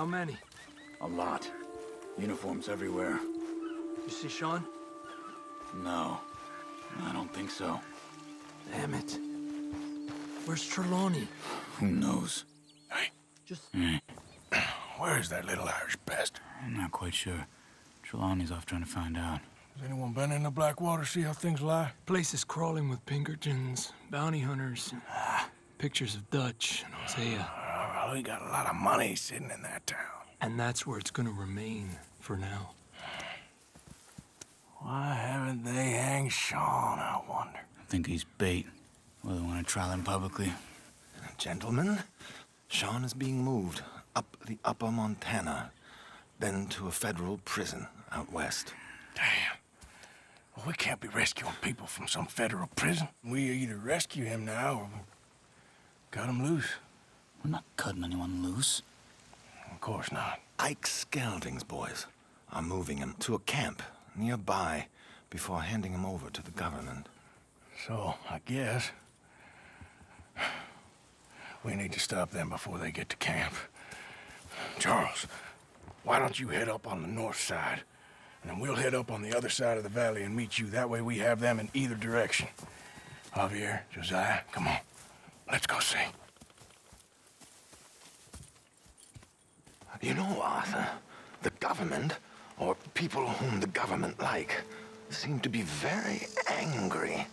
How many? A lot. Uniforms everywhere. You see Sean? No. I don't think so. Damn it. Where's Trelawny? Who knows? Hey, Just... where's that little Irish bastard? I'm not quite sure. Trelawny's off trying to find out. Has anyone been in the Blackwater, see how things lie? Place is crawling with Pinkertons, bounty hunters, ah. pictures of Dutch and Hosea. Uh, we got a lot of money sitting in that town. And that's where it's gonna remain for now. Why haven't they hanged Sean, I wonder? I think he's bait. Well, they want to trial him publicly. Gentlemen, Sean is being moved up the upper Montana, then to a federal prison out west. Damn. Well, we can't be rescuing people from some federal prison. We either rescue him now or cut him loose. We're not cutting anyone loose. Of course not. Ike Skelding's boys are moving him to a camp nearby before handing him over to the government. So, I guess... We need to stop them before they get to camp. Charles, why don't you head up on the north side? And then we'll head up on the other side of the valley and meet you. That way we have them in either direction. Javier, Josiah, come on. Let's go see. You know, Arthur, the government, or people whom the government like, seem to be very angry.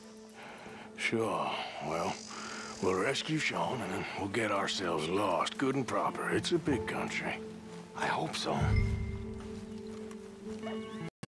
Sure. Well, we'll rescue Sean and then we'll get ourselves lost, good and proper. It's a big country. I hope so.